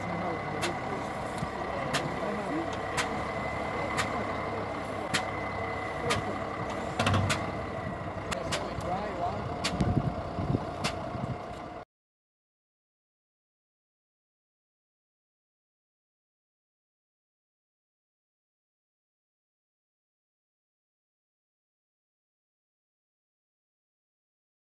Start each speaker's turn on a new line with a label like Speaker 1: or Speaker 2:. Speaker 1: my Gracias.